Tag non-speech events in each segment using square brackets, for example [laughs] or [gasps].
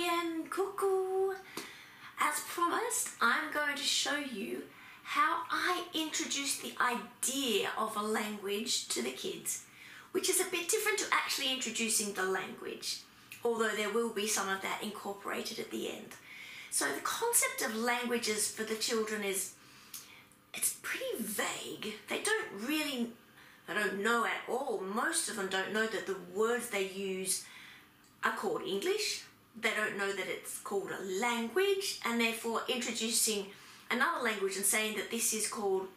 again, cuckoo. As promised, I'm going to show you how I introduce the idea of a language to the kids, which is a bit different to actually introducing the language, although there will be some of that incorporated at the end. So the concept of languages for the children is it's pretty vague. They don't really they don't know at all. Most of them don't know that the words they use are called English. They don't know that it's called a language, and therefore introducing another language and saying that this is called,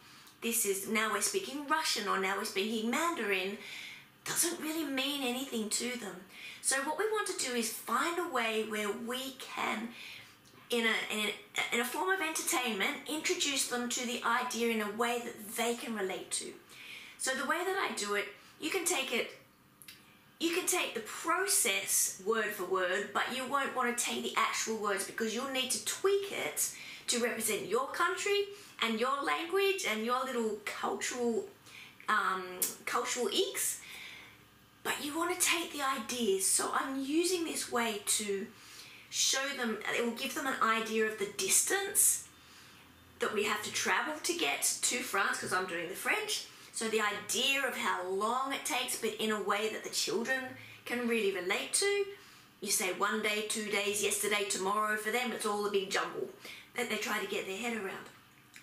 this is now we're speaking Russian or now we're speaking Mandarin doesn't really mean anything to them. So, what we want to do is find a way where we can, in a, in a, in a form of entertainment, introduce them to the idea in a way that they can relate to. So, the way that I do it, you can take it you can take the process word for word, but you won't want to take the actual words because you'll need to tweak it to represent your country and your language and your little cultural um, cultural eeks. But you want to take the ideas. So I'm using this way to show them. It will give them an idea of the distance that we have to travel to get to France because I'm doing the French so the idea of how long it takes, but in a way that the children can really relate to. You say one day, two days, yesterday, tomorrow, for them it's all a big jumble that they try to get their head around.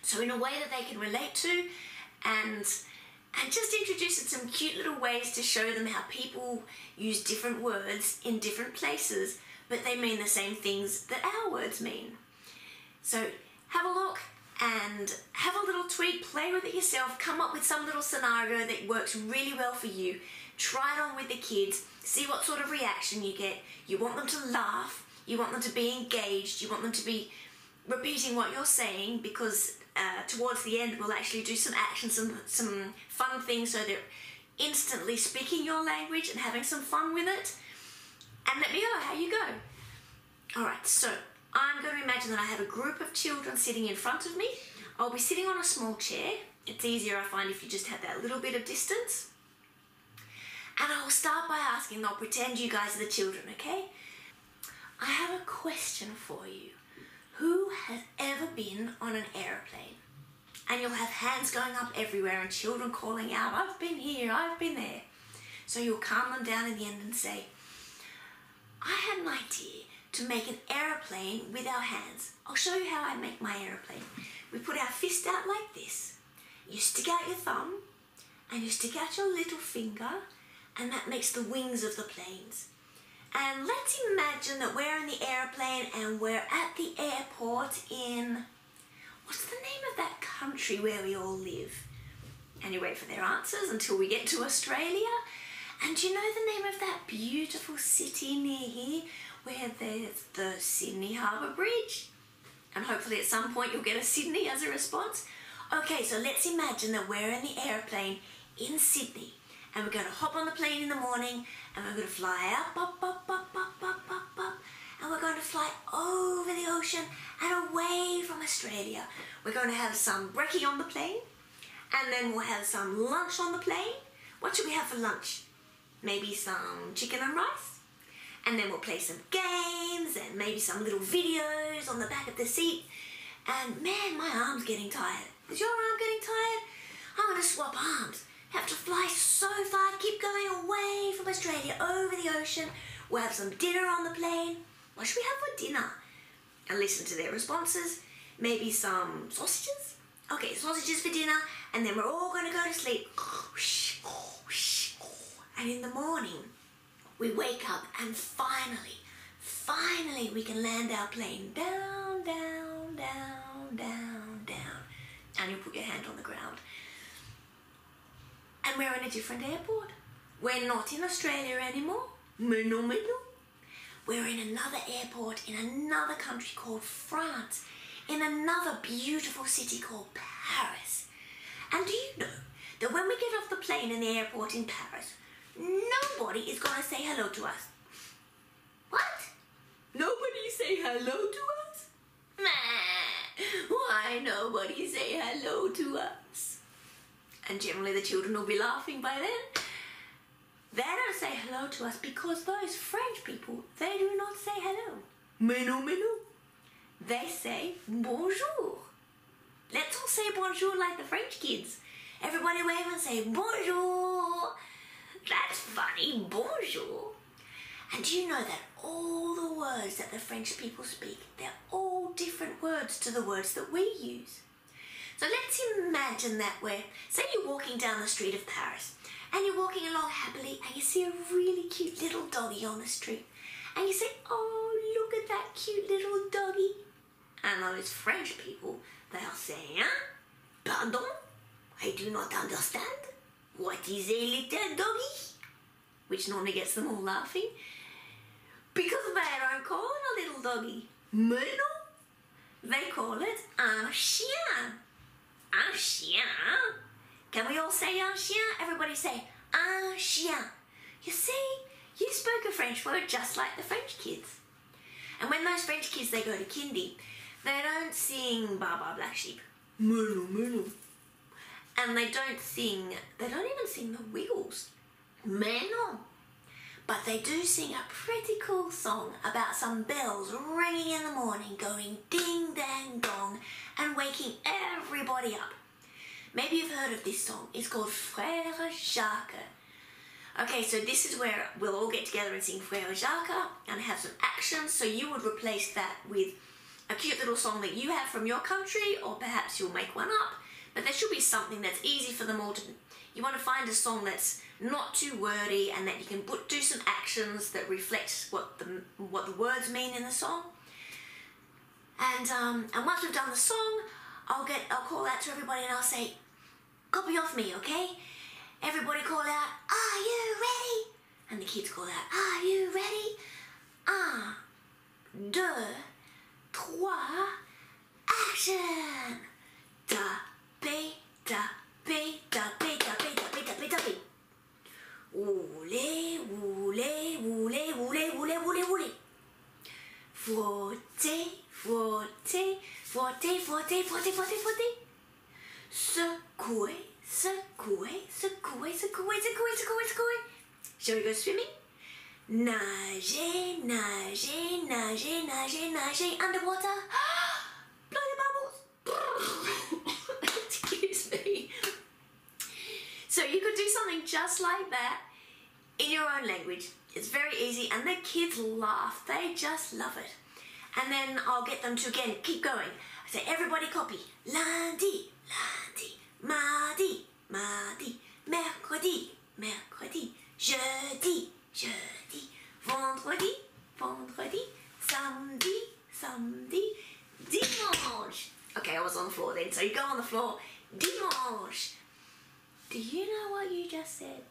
So in a way that they can relate to and and just introduce some cute little ways to show them how people use different words in different places, but they mean the same things that our words mean. So have a look, and have a little tweak, play with it yourself, come up with some little scenario that works really well for you. Try it on with the kids, see what sort of reaction you get. You want them to laugh, you want them to be engaged, you want them to be repeating what you're saying because uh, towards the end we'll actually do some action, some, some fun things so they're instantly speaking your language and having some fun with it. And let me know how you go. Alright, so I'm going to imagine that I have a group of children sitting in front of me. I'll be sitting on a small chair. It's easier, I find, if you just have that little bit of distance. And I'll start by asking, I'll pretend you guys are the children, okay? I have a question for you. Who has ever been on an aeroplane? And you'll have hands going up everywhere and children calling out, I've been here, I've been there. So you'll calm them down in the end and say, I had an idea to make an aeroplane with our hands. I'll show you how I make my aeroplane. We put our fist out like this. You stick out your thumb and you stick out your little finger and that makes the wings of the planes. And let's imagine that we're in the aeroplane and we're at the airport in, what's the name of that country where we all live? And you wait for their answers until we get to Australia. And do you know the name of that beautiful city near here where there's the Sydney Harbour Bridge. And hopefully at some point you'll get a Sydney as a response. Okay, so let's imagine that we're in the airplane in Sydney and we're going to hop on the plane in the morning and we're going to fly up, up, up, up, up, up, up, up, and we're going to fly over the ocean and away from Australia. We're going to have some brekkie on the plane and then we'll have some lunch on the plane. What should we have for lunch? Maybe some chicken and rice? And then we'll play some games and maybe some little videos on the back of the seat. And man, my arm's getting tired. Is your arm getting tired? I'm gonna swap arms. Have to fly so far, keep going away from Australia, over the ocean. We'll have some dinner on the plane. What should we have for dinner? And listen to their responses. Maybe some sausages? Okay, sausages for dinner, and then we're all gonna go to sleep. [laughs] And in the morning, we wake up and finally, finally we can land our plane down, down, down, down, down. And you put your hand on the ground. And we're in a different airport. We're not in Australia anymore. No, no, We're in another airport in another country called France, in another beautiful city called Paris. And do you know that when we get off the plane in the airport in Paris, nobody is going to say hello to us. What? Nobody say hello to us? Nah, why nobody say hello to us? And generally the children will be laughing by then. They don't say hello to us because those French people, they do not say hello. Mais non, mais non. They say bonjour. Let's all say bonjour like the French kids. Everybody wave and say bonjour. That's funny, bonjour. And do you know that all the words that the French people speak, they're all different words to the words that we use. So let's imagine that we're, say you're walking down the street of Paris and you're walking along happily and you see a really cute little doggy on the street. And you say, oh, look at that cute little doggy. And those French people, they'll say, hein? Pardon? I do not understand. What is a little doggy? Which normally gets them all laughing. Because they don't call it a little doggy. Non. They call it un chien. Un chien. Can we all say un chien? Everybody say un chien. You see, you spoke a French word just like the French kids. And when those French kids they go to kindy, they don't sing Baa Black Sheep. Melo, melo. And they don't sing, they don't even sing the Wiggles. Mais non. But they do sing a pretty cool song about some bells ringing in the morning, going ding dang dong, and waking everybody up. Maybe you've heard of this song. It's called Frère Jacques. Okay, so this is where we'll all get together and sing Frère Jacques and have some action. So you would replace that with a cute little song that you have from your country, or perhaps you'll make one up. But there should be something that's easy for them all to. You want to find a song that's not too wordy and that you can put, do some actions that reflect what the what the words mean in the song. And um, and once we've done the song, I'll get I'll call out to everybody and I'll say, copy off me, okay? Everybody call out, are you ready? And the kids call out, are you ready? Frotter. Secouer, secouer, secouer, secouer, secouer, secouer, secouer. Shall we go swimming? Nager, nager, nager, nager, nager underwater. [gasps] The bubbles. [laughs] Excuse me. So you could do something just like that in your own language. It's very easy, and the kids laugh. They just love it. And then I'll get them to again keep going. Say, everybody copy. Lundi, lundi, mardi, mardi, mercredi, mercredi, jeudi, jeudi, vendredi, vendredi, samedi, samedi, dimanche. Okay, I was on the floor then, so you go on the floor. Dimanche. Do you know what you just said?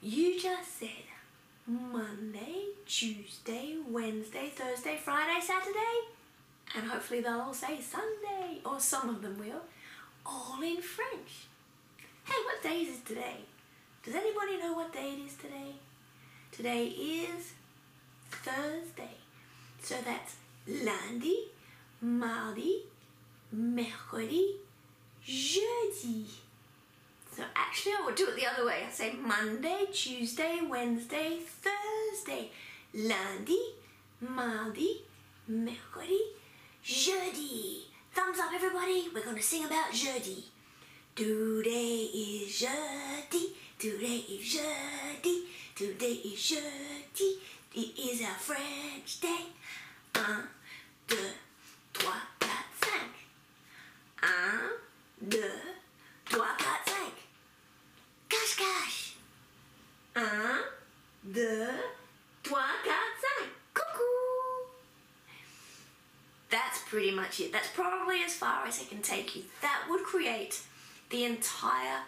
You just said Monday, Tuesday, Wednesday, Thursday, Friday, Saturday, and hopefully they'll all say Sunday, or some of them will, all in French. Hey, what day is it today? Does anybody know what day it is today? Today is Thursday. So that's lundi, mardi, mercredi, jeudi. So actually, I would do it the other way. I say Monday, Tuesday, Wednesday, Thursday, lundi, mardi, mercredi, jeudi. Thumbs up, everybody. We're going to sing about jeudi. Today is jeudi. Today is jeudi. Today is jeudi. It is our French day. Un, deux, trois, quatre, cinq. Un, deux, trois, quatre, cinq. Cache, cache. Un, deux, trois, quatre, cinq. Coucou. That's pretty much it. That's probably as far as I can take you. That would create the entire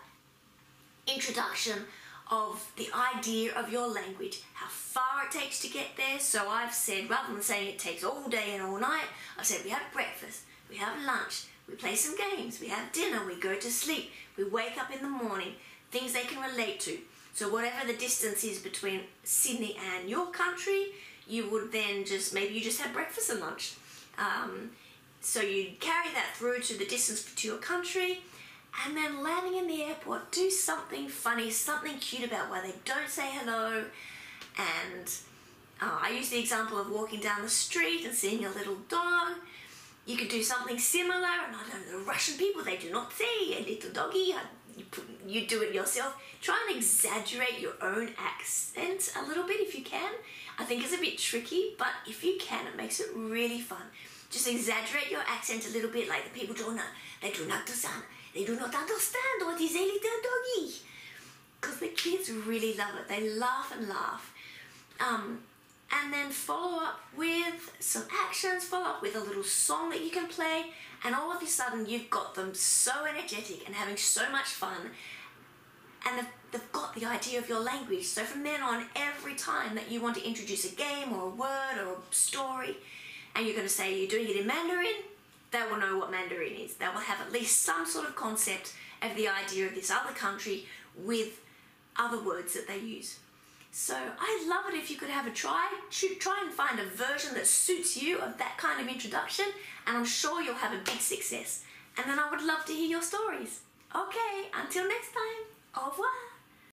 introduction of the idea of your language, how far it takes to get there. So I've said, rather than saying it takes all day and all night, I've said we have breakfast, we have lunch, we play some games, we have dinner, we go to sleep, we wake up in the morning, things they can relate to. So whatever the distance is between Sydney and your country, you would then just maybe you just have breakfast and lunch. Um, so you carry that through to the distance to your country, and then landing in the airport, do something funny, something cute about why they don't say hello, and Uh, I use the example of walking down the street and seeing a little dog. You could do something similar, and I don't know the Russian people, they do not say a little doggy. You do it yourself. Try and exaggerate your own accent a little bit if you can. I think it's a bit tricky, but if you can, it makes it really fun. Just exaggerate your accent a little bit, like the people don't know. They do not understand. They do not understand what is a little doggy. Because the kids really love it. They laugh and laugh. Um, and then follow up with some actions, follow up with a little song that you can play, and all of a sudden you've got them so energetic and having so much fun, and they've, they've got the idea of your language. So from then on, every time that you want to introduce a game or a word or a story, and you're going to say you're doing it in Mandarin, they will know what Mandarin is. They will have at least some sort of concept of the idea of this other country with other words that they use. So I love it if you could have a try. Try and find a version that suits you of that kind of introduction, and I'm sure you'll have a big success. And then I would love to hear your stories. Okay, until next time, au revoir.